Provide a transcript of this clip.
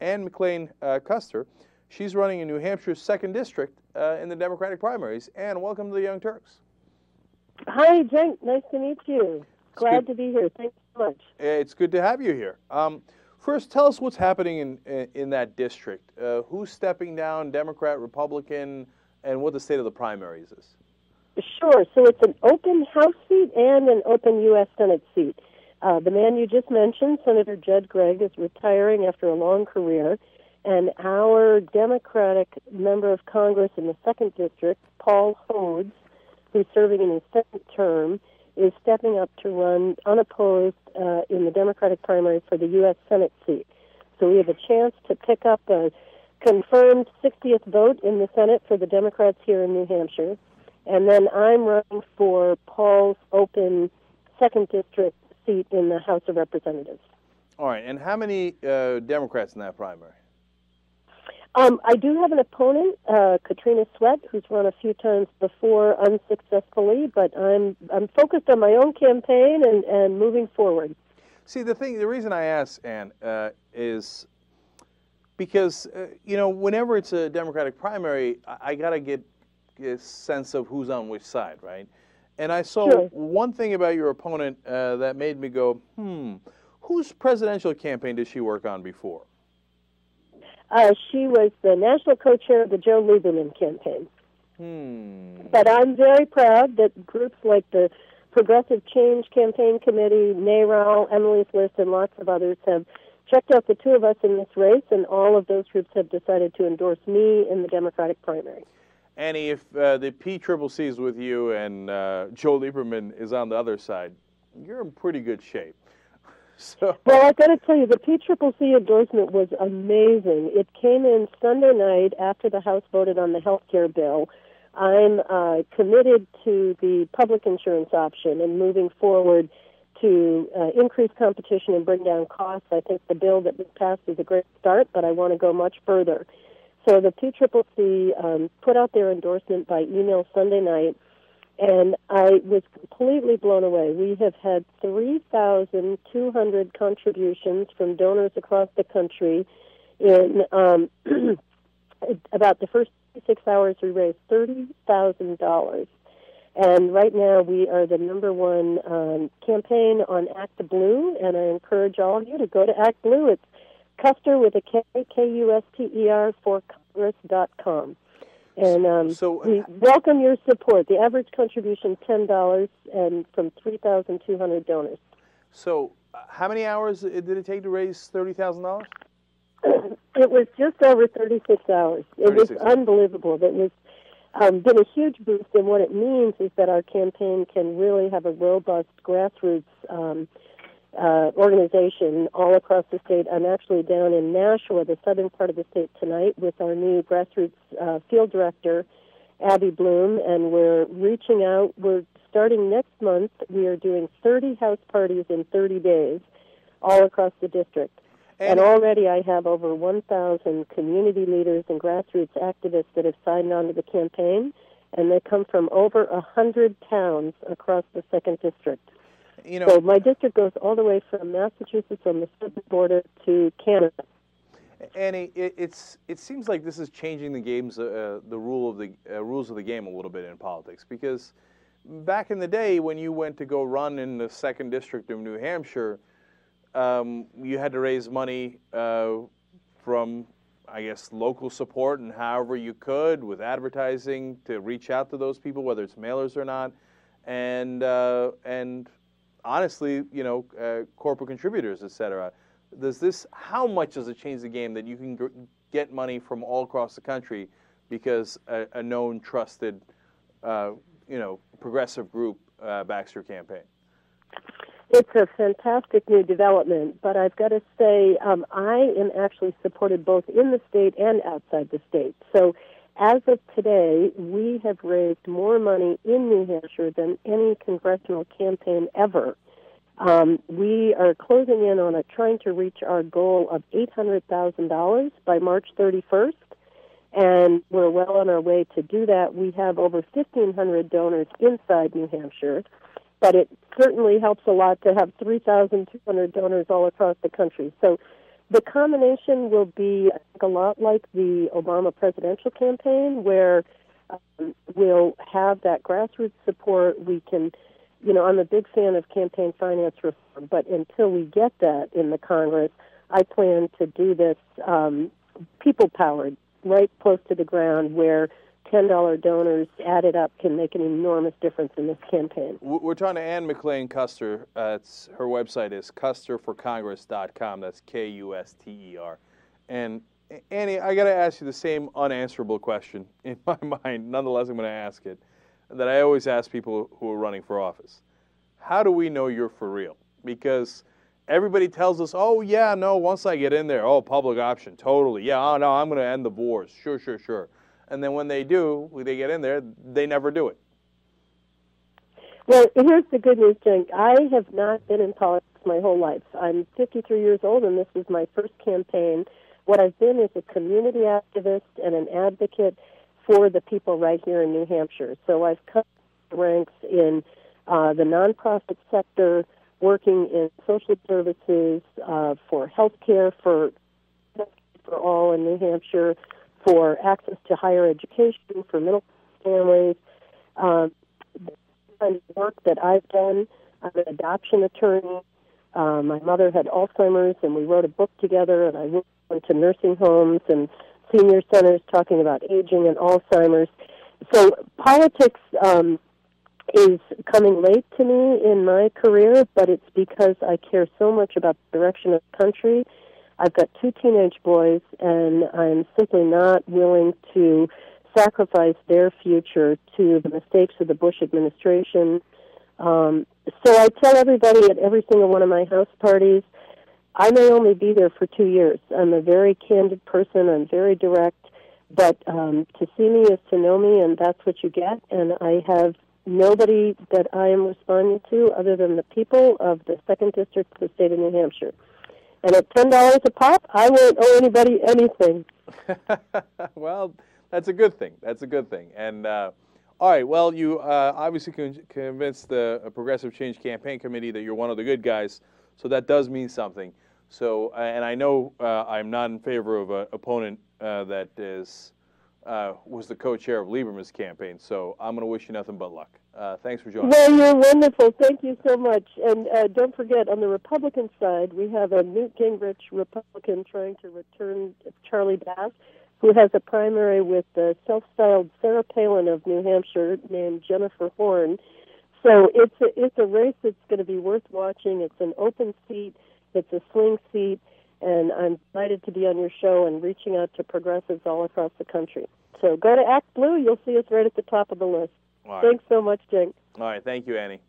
Ann McLane uh, Kuster. She's running in New Hampshire's second district uh, in the Democratic primaries. Ann, welcome to the Young Turks. Hi, Cenk. Nice to meet you. Glad to be here. Thanks so much. It's good to have you here. Um, first, tell us what's happening in in, in that district. Uh, who's stepping down, Democrat, Republican, and what the state of the primaries is. Sure. So it's an open House seat and an open U.S. Senate seat. Uh, the man you just mentioned, Senator Judd Gregg, is retiring after a long career, and our Democratic member of Congress in the second district, Paul Hodes, who's serving in his second term, is stepping up to run unopposed uh, in the Democratic primary for the U.S. Senate seat. So we have a chance to pick up a confirmed 60th vote in the Senate for the Democrats here in New Hampshire. And then I'm running for Paul's open second district seat in the House of Representatives. All right. And how many uh, Democrats in that primary? Um, I do have an opponent, uh, Katrina Swett, who's run a few times before unsuccessfully, but I'm I'm focused on my own campaign and, and moving forward. See, the thing, the reason I ask Ann uh, is because uh, you know whenever it's a Democratic primary, I, I got to get a sense of who's on which side, right? And I saw Sure. one thing about your opponent uh, that made me go, hmm, whose presidential campaign did she work on before? Uh, she was the national co-chair of the Joe Lieberman campaign. Hmm. But I'm very proud that groups like the Progressive Change Campaign Committee, NARAL, Emily's List, and lots of others have checked out the two of us in this race, and all of those groups have decided to endorse me in the Democratic primary. Annie, if uh, the P Triple C is with you and uh, Joe Lieberman is on the other side, you're in pretty good shape. So, Well, I've got to tell you, the PCCC endorsement was amazing. It came in Sunday night after the House voted on the health care bill. I'm uh, committed to the public insurance option and moving forward to uh, increase competition and bring down costs. I think the bill that was passed is a great start, but I want to go much further. So the PCCC um, put out their endorsement by email Sunday night, and I was completely blown away. We have had 3,200 contributions from donors across the country. In um, about the first six hours, we raised $30,000. And right now, we are the number one um, campaign on ActBlue, and I encourage all of you to go to ActBlue. It's Kuster with a K, K-U-S-T-E-R for Congress.com. And um, So- we welcome your support. The average contribution ten dollars, and from three thousand two hundred donors. so uh, how many hours did it take to raise thirty thousand dollars? It was just over thirty six hours. It was 36 hours. unbelievable. It was um, been a huge boost, and what it means is that our campaign can really have a robust grassroots um, uh, organization all across the state. I'm actually down in Nashua, the southern part of the state tonight, with our new grassroots uh, field director, Abby Bloom, and we're reaching out. We're starting next month. We are doing 30 house parties in 30 days, all across the district. And, And- already I have over 1,000 community leaders and grassroots activists that have signed on to the campaign, and they come from over a 100 towns across the second district. You know, So my district goes all the way from Massachusetts on the southern border to Canada. Annie, it, it's it seems like this is changing the games, uh, the rule of the uh, rules of the game a little bit in politics. Because back in the day, when you went to go run in the second district of New Hampshire, um, you had to raise money uh, from, I guess, local support and however you could with advertising to reach out to those people, whether it's mailers or not, and uh, and honestly, you know, uh, corporate contributors, et cetera. Does this? How much does it change the game that you can gr- get money from all across the country because a, a known, trusted, uh, you know, progressive group uh, backs your campaign? It's a fantastic new development, but I've got to say, um, I am actually supported both in the state and outside the state. So, as of today, we have raised more money in New Hampshire than any congressional campaign ever. Um, we are closing in on a trying to reach our goal of eight hundred thousand dollars by March thirty first, and we're well on our way to do that. We have over fifteen hundred donors inside New Hampshire but it certainly helps a lot to have 3,200 donors all across the country. So the combination will be a lot like the Obama presidential campaign, where um, we'll have that grassroots support. We can, you know, I'm a big fan of campaign finance reform, but until we get that in the Congress, I plan to do this um, people powered, right close to the ground, where $10 donors added up can make an enormous difference in this campaign. We're talking to Ann McLane Kuster. Uh, her website is kusterforcongress.com. That's K U S T E R. And Annie, I got to ask you the same unanswerable question in my mind. Nonetheless, I'm going to ask it that I always ask people who are running for office. How do we know you're for real? Because everybody tells us, oh, yeah, no, once I get in there, oh, public option, totally. Yeah, oh, no, I'm going to end the wars. Sure, sure, sure and then when they do, they get in there, they never do it. Well, here's the good news, Cenk. I have not been in politics my whole life. I'm 53 years old, and this is my first campaign. What I've been is a community activist and an advocate for the people right here in New Hampshire. So I've cut ranks in uh, the nonprofit sector, working in social services uh, for health care for for all in New Hampshire, for access to higher education for middle families. Um, the kind of work that I've done, I'm an adoption attorney. Uh, my mother had Alzheimer's, and we wrote a book together, and I went to nursing homes and senior centers talking about aging and Alzheimer's. So politics um, is coming late to me in my career, but it's because I care so much about the direction of the country I've got two teenage boys, and I'm simply not willing to sacrifice their future to the mistakes of the Bush administration. Um, so I tell everybody at every single one of my house parties, I may only be there for two years. I'm a very candid person. I'm very direct. But um, to see me is to know me, and that's what you get. And I have nobody that I am responding to other than the people of the second district of the state of New Hampshire. And at ten dollars a pop, I won't owe anybody anything. well, that's a good thing. That's a good thing. And uh, all right, well, you uh, obviously con- convinced the uh, Progressive Change Campaign Committee that you're one of the good guys, so that does mean something. So, uh, and I know uh, I'm not in favor of an opponent uh, that is was the co-chair of Lieberman's campaign. So, I'm going to wish you nothing but luck. Uh, thanks for joining. Well, you're wonderful. Thank you so much. And uh, don't forget, on the Republican side, we have a Newt Gingrich Republican trying to return Charlie Bass, who has a primary with the self-styled Sarah Palin of New Hampshire named Jennifer Horn. So it's a, it's a race that's going to be worth watching. It's an open seat. It's a swing seat. And I'm delighted to be on your show and reaching out to progressives all across the country. So go to ActBlue. You'll see us right at the top of the list. Thanks so much, Cenk. All right. Thank you, Annie.